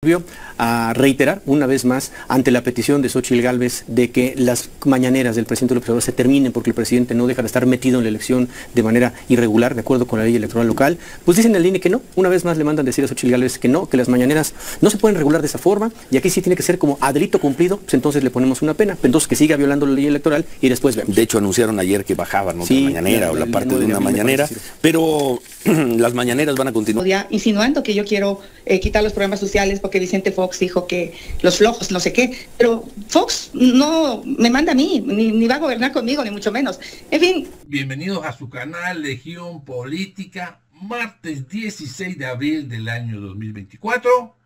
volvió a reiterar una vez más ante la petición de Xochitl Gálvez de que las mañaneras del presidente López Obrador se terminen porque el presidente no deja de estar metido en la elección de manera irregular, de acuerdo con la ley electoral local, pues dicen en el INE que no, una vez más le mandan decir a Xochitl Gálvez que no, que las mañaneras no se pueden regular de esa forma y aquí sí tiene que ser como a delito cumplido, pues entonces le ponemos una pena, entonces que siga violando la ley electoral y después vemos. De hecho anunciaron ayer que bajaban otra mañanera o la, parte de una mañanera, pero las mañaneras van a continuar. Insinuando que yo quiero eh, quitar los programas sociales porque Vicente Fox dijo que los flojos, no sé qué, pero Fox no me manda a mí, ni, va a gobernar conmigo, ni mucho menos. En fin. Bienvenidos a su canal Legión Política, martes 16 de abril del año 2024.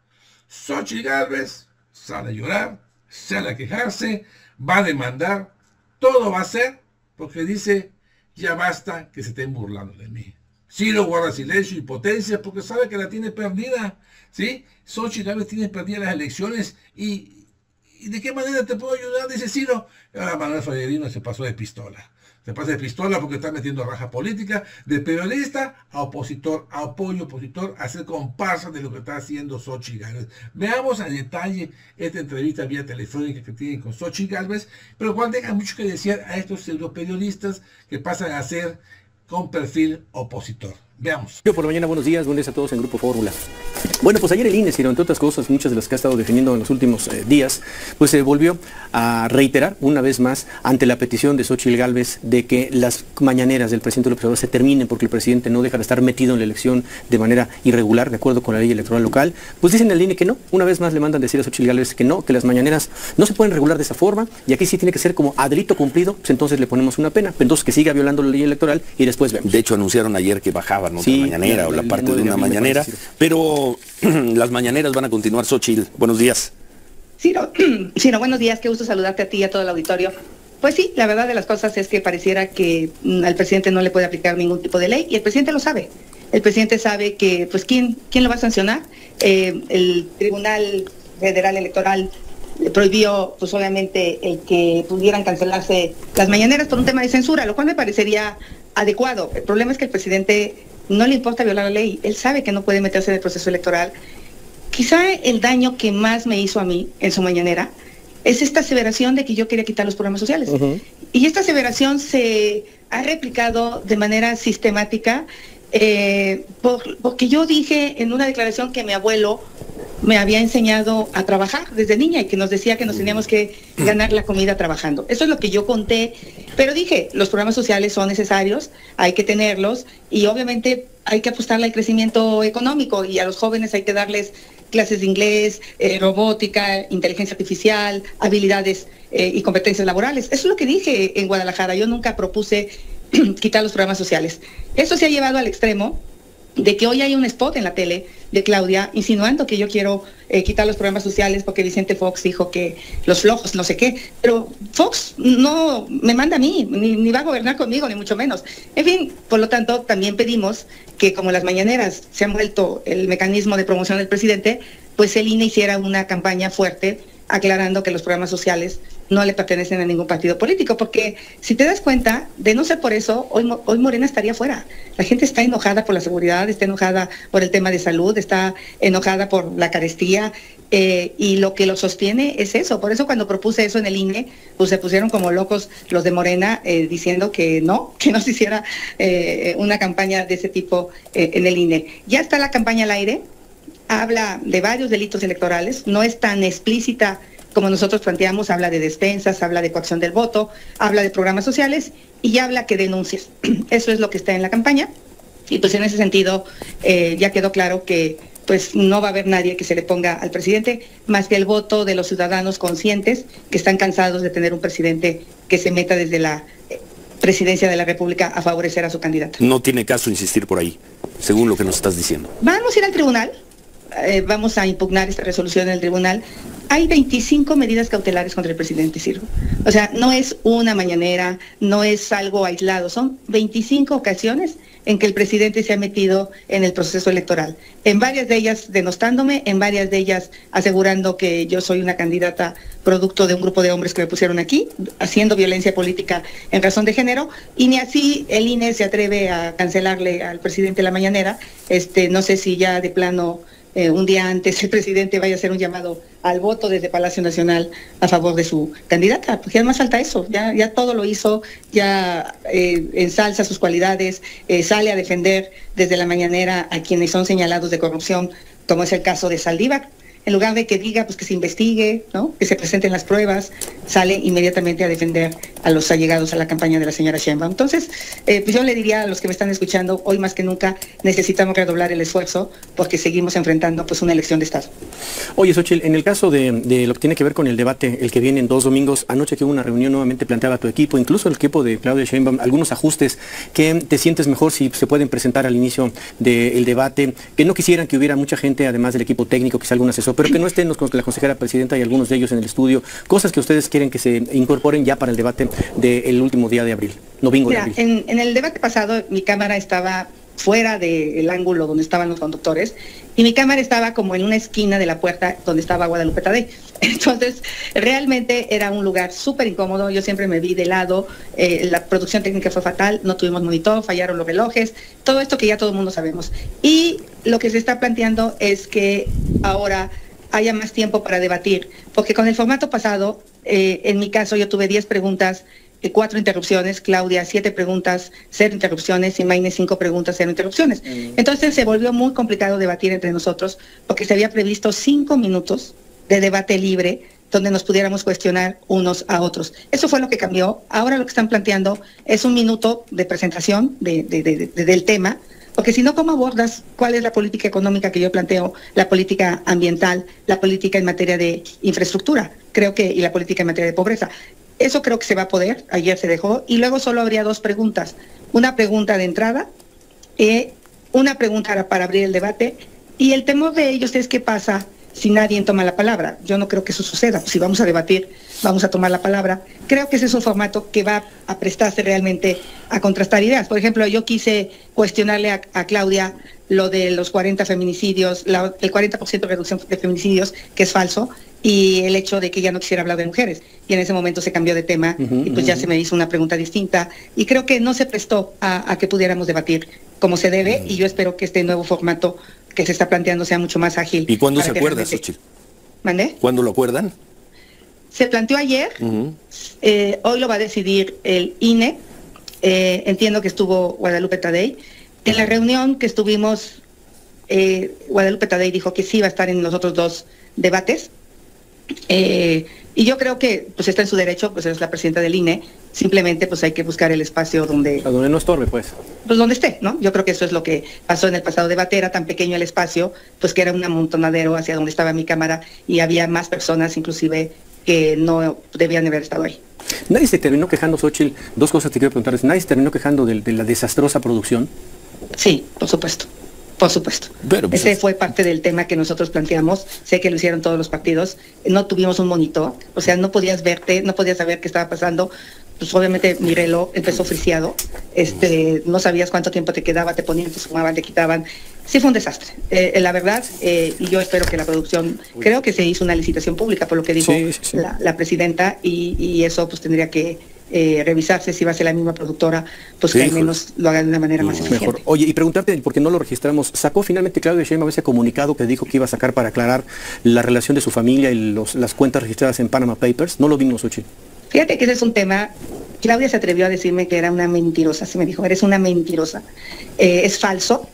Xochitl Gálvez sale a llorar, sale a quejarse, va a demandar, todo va a ser porque dice, ya basta que se estén burlando de mí. Ciro guarda silencio y potencia porque sabe que la tiene perdida. ¿Sí? Xochitl Gálvez tiene perdidas las elecciones y, ¿de qué manera te puedo ayudar? Dice Ciro. ahora Manuel Fallerino se pasó de pistola. Se pasa de pistola porque está metiendo raja política de periodista a opositor, a apoyo opositor, a ser comparsa de lo que está haciendo Xochitl. Veamos a detalle esta entrevista vía telefónica que tienen con Xochitl pero cual deja mucho que decir a estos pseudoperiodistas que pasan a ser con perfil opositor. Veamos. Yo por la mañana, buenos días, buenos días a todos en Grupo Fórmula. Bueno, pues ayer el INE, entre otras cosas, muchas de las que ha estado definiendo en los últimos eh, días, pues se volvió a reiterar una vez más ante la petición de Xochitl Gálvez de que las mañaneras del presidente López Obrador se terminen porque el presidente no deja de estar metido en la elección de manera irregular, de acuerdo con la ley electoral local. Pues dicen en el INE que no, una vez más le mandan decir a Xochitl Gálvez que no, que las mañaneras no se pueden regular de esa forma y aquí sí tiene que ser como a delito cumplido, pues entonces le ponemos una pena, entonces que siga violando la ley electoral y después vemos. De hecho anunciaron ayer que bajaban otra mañanera o la parte de una mañanera, pero las mañaneras van a continuar. Xochitl, buenos días. Sí, no, buenos días, qué gusto saludarte a ti y a todo el auditorio. Pues sí, la verdad de las cosas es que pareciera que mm, al presidente no le puede aplicar ningún tipo de ley y el presidente lo sabe. El presidente sabe que, pues, ¿quién, quién lo va a sancionar? Eh, el Tribunal Federal Electoral prohibió, pues, obviamente, el que pudieran cancelarse las mañaneras por un tema de censura, lo cual me parecería adecuado. El problema es que el presidente no le importa violar la ley, él sabe que no puede meterse en el proceso electoral. Quizá el daño que más me hizo a mí en su mañanera es esta aseveración de que yo quería quitar los programas sociales. Y esta aseveración se ha replicado de manera sistemática eh, porque yo dije en una declaración que mi abuelo me había enseñado a trabajar desde niña y que nos decía que nos teníamos que ganar la comida trabajando. Eso es lo que yo conté, pero dije, los programas sociales son necesarios, hay que tenerlos y obviamente hay que apostarle al crecimiento económico y a los jóvenes hay que darles clases de inglés, eh, robótica, inteligencia artificial, habilidades eh, y competencias laborales. Eso es lo que dije en Guadalajara. Yo nunca propuse quitar los programas sociales. Eso se ha llevado al extremo de que hoy hay un spot en la tele de Claudia insinuando que yo quiero eh, quitar los programas sociales porque Vicente Fox dijo que los flojos, no sé qué, pero Fox no me manda a mí, ni, va a gobernar conmigo, ni mucho menos. En fin, por lo tanto, también pedimos que como las mañaneras se han vuelto el mecanismo de promoción del presidente, pues el INE hiciera una campaña fuerte aclarando que los programas sociales no le pertenecen a ningún partido político, porque si te das cuenta, de no ser por eso, hoy, hoy Morena estaría fuera. La gente está enojada por la seguridad, está enojada por el tema de salud, está enojada por la carestía, eh, y lo que lo sostiene es eso. Por eso cuando propuse eso en el INE, pues se pusieron como locos los de Morena eh, diciendo que no, que no se hiciera eh, una campaña de ese tipo en el INE. Ya está la campaña al aire, habla de varios delitos electorales, no es tan explícita como nosotros planteamos, habla de despensas, habla de coacción del voto, habla de programas sociales y habla que denuncias. Eso es lo que está en la campaña. Y pues en ese sentido eh, ya quedó claro que pues no va a haber nadie que se le ponga al presidente más que el voto de los ciudadanos conscientes que están cansados de tener un presidente que se meta desde la eh, presidencia de la República a favorecer a su candidato. No tiene caso insistir por ahí, según lo que nos estás diciendo. Vamos a ir al tribunal, eh, vamos a impugnar esta resolución en el tribunal hay 25 medidas cautelares contra el presidente Sirvo. O sea, no es una mañanera, no es algo aislado, son 25 ocasiones en que el presidente se ha metido en el proceso electoral. En varias de ellas denostándome, en varias de ellas asegurando que yo soy una candidata producto de un grupo de hombres que me pusieron aquí, haciendo violencia política en razón de género, y ni así el INE se atreve a cancelarle al presidente la mañanera. Este, no sé si ya de plano eh, un día antes el presidente vaya a hacer un llamado al voto desde Palacio Nacional a favor de su candidata, porque además falta eso, ya, todo lo hizo, ya eh, ensalza sus cualidades, eh, sale a defender desde la mañanera a quienes son señalados de corrupción, como es el caso de Saldívar en lugar de que diga pues que se investigue, ¿no? que se presenten las pruebas, sale inmediatamente a defender a los allegados a la campaña de la señora Sheinbaum. Entonces, eh, pues yo le diría a los que me están escuchando, hoy más que nunca necesitamos redoblar el esfuerzo porque seguimos enfrentando pues una elección de Estado. Oye, Xochitl, en el caso de, lo que tiene que ver con el debate, el que viene en dos domingos, anoche que hubo una reunión nuevamente planteaba tu equipo, incluso el equipo de Claudia Sheinbaum, algunos ajustes que te sientes mejor si se pueden presentar al inicio del debate, que no quisieran que hubiera mucha gente, además del equipo técnico, quizá algún asesor pero que no estén con la consejera presidenta y algunos de ellos en el estudio, cosas que ustedes quieren que se incorporen ya para el debate del último día de abril, domingo de abril. En, en el debate pasado mi cámara estaba fuera del ángulo donde estaban los conductores y mi cámara estaba como en una esquina de la puerta donde estaba Guadalupe Tadei. Entonces, realmente era un lugar súper incómodo, yo siempre me vi de lado, eh, la producción técnica fue fatal, no tuvimos monitor, fallaron los relojes, todo esto que ya todo el mundo sabemos. Y lo que se está planteando es que ahora haya más tiempo para debatir, porque con el formato pasado, eh, en mi caso yo tuve 10 preguntas cuatro interrupciones, Claudia siete preguntas, cero interrupciones y Maine cinco preguntas, cero interrupciones. Mm. Entonces se volvió muy complicado debatir entre nosotros porque se había previsto cinco minutos de debate libre donde nos pudiéramos cuestionar unos a otros. Eso fue lo que cambió. Ahora lo que están planteando es un minuto de presentación del tema, porque si no, ¿cómo abordas cuál es la política económica que yo planteo, la política ambiental, la política en materia de infraestructura? Creo que, y la política en materia de pobreza. Eso creo que se va a poder, ayer se dejó, y luego solo habría dos preguntas. Una pregunta de entrada, y una pregunta para abrir el debate, y el temor de ellos es qué pasa si nadie toma la palabra. Yo no creo que eso suceda. Si vamos a debatir, vamos a tomar la palabra. Creo que ese es un formato que va a prestarse realmente a contrastar ideas. Por ejemplo, yo quise cuestionarle a, Claudia lo de los 40 feminicidios, el 40% de reducción de feminicidios, que es falso, y el hecho de que ya no quisiera hablar de mujeres. Y en ese momento se cambió de tema y pues ya se me hizo una pregunta distinta. Y creo que no se prestó a, que pudiéramos debatir como se debe y yo espero que este nuevo formato que se está planteando sea mucho más ágil. ¿Y cuándo se acuerda? ¿Mandé? ¿Cuándo lo acuerdan? Se planteó ayer, eh, hoy lo va a decidir el INE, eh, entiendo que estuvo Guadalupe Tadei. En la reunión que estuvimos, eh, Guadalupe Tadei dijo que sí iba a estar en los otros dos debates, eh, y yo creo que pues está en su derecho, pues es la presidenta del INE, simplemente pues hay que buscar el espacio donde... A donde no estorbe, pues. Pues donde esté, ¿no? Yo creo que eso es lo que pasó en el pasado debate, era tan pequeño el espacio, pues que era un amontonadero hacia donde estaba mi cámara y había más personas inclusive que no debían haber estado ahí. Nadie se terminó quejando, Xochitl, dos cosas te quiero preguntar, ¿nadie se terminó quejando de la desastrosa producción? Sí, por supuesto. Por supuesto. Pues, Ese fue parte del tema que nosotros planteamos. Sé que lo hicieron todos los partidos. No tuvimos un monitor, o sea, no podías verte, no podías saber qué estaba pasando. Pues obviamente mi reloj empezó friciado. Este, no sabías cuánto tiempo te quedaba, te ponían, te sumaban, te quitaban. Sí fue un desastre. Eh, la verdad, eh, y yo espero que la producción, creo que se hizo una licitación pública, por lo que dijo La, presidenta, y, y eso pues tendría que eh, revisarse si va a ser la misma productora, pues que al menos lo hagan de una manera más eficiente. Mejor. Oye, y preguntarte, porque no lo registramos, ¿sacó finalmente Claudio Sheinbaum ese comunicado que dijo que iba a sacar para aclarar la relación de su familia y las cuentas registradas en Panama Papers? No lo vimos, Ochi. Fíjate que ese es un tema, Claudia se atrevió a decirme que era una mentirosa, se me dijo, eres una mentirosa. Eh, es falso,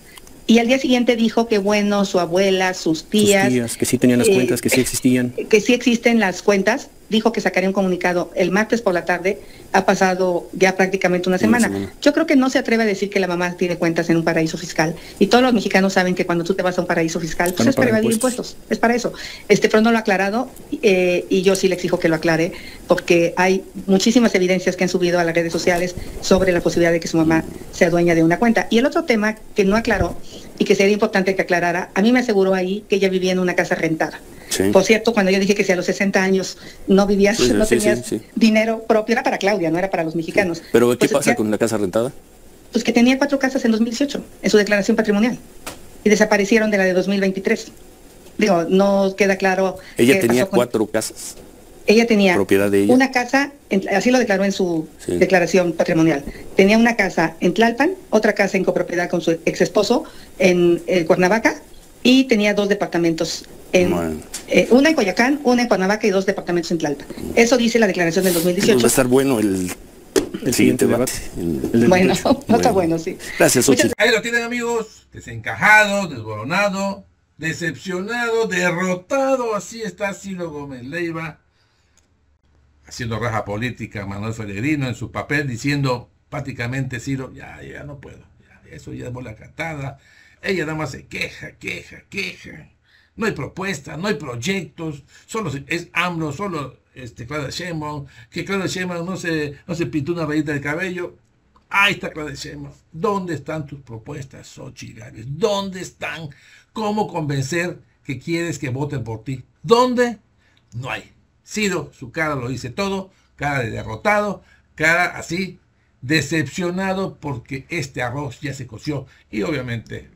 y al día siguiente dijo que bueno, su abuela, sus tías... Sus tías que sí tenían las cuentas, que sí existían. Que sí existen las cuentas, dijo que sacaría un comunicado el martes por la tarde, ha pasado ya prácticamente una semana. Yo creo que no se atreve a decir que la mamá tiene cuentas en un paraíso fiscal. Y todos los mexicanos saben que cuando tú te vas a un paraíso fiscal, pues es para evadir impuestos. es para eso. Este, pero no lo ha aclarado eh, y yo sí le exijo que lo aclare, porque hay muchísimas evidencias que han subido a las redes sociales sobre la posibilidad de que su mamá sea dueña de una cuenta. Y el otro tema que no aclaró y que sería importante que aclarara, a mí me aseguró ahí que ella vivía en una casa rentada. Por cierto, cuando yo dije que si a los 60 años no vivías, no tenías dinero propio, era para Claudia, no era para los mexicanos. ¿Pero qué pues, pasa con la casa rentada? Pues que tenía cuatro casas en 2018, en su declaración patrimonial, y desaparecieron de la de 2023. Digo, no queda claro. Ella tenía cuatro casas. Ella tenía propiedad de una casa, así lo declaró en su declaración patrimonial. Tenía una casa en Tlalpan, otra casa en copropiedad con su ex esposo en Cuernavaca y tenía dos departamentos. En, eh, una en Coyacán, una en Cuernavaca y dos departamentos en Tlalpan. Eso dice la declaración del 2018. va a estar bueno el, siguiente debate. bueno, no está bueno, sí. Gracias, Ahí lo tienen amigos, desencajado, desboronado, decepcionado, derrotado, así está Ciro Gómez Leiva, haciendo raja política Manuel Ferrerino en su papel, diciendo prácticamente Ciro, ya, ya no puedo, eso ya es bola cantada, ella nada más se queja, queja, queja, no hay propuestas, no hay proyectos, solo es AMLO, solo este, Claudia Sheinbaum, que Claudia Sheinbaum no se, no se pintó una rayita de cabello, Ahí está Claudia Sheinbaum. ¿Dónde están tus propuestas, Xochitl ¿Dónde están? ¿Cómo convencer que quieres que voten por ti? ¿Dónde? No hay. Sido, su cara lo dice todo, cara de derrotado, cara así, decepcionado porque este arroz ya se coció y obviamente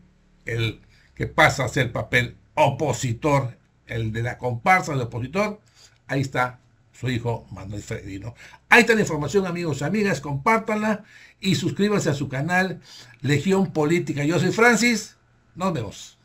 el que pasa a ser papel opositor, el de la comparsa de opositor, ahí está su hijo Manuel Fredino. Ahí está la información amigos, amigas, compártanla y suscríbanse a su canal Legión Política. Yo soy Francis, nos vemos.